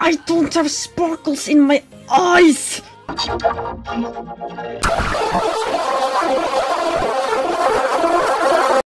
I don't have sparkles in my eyes!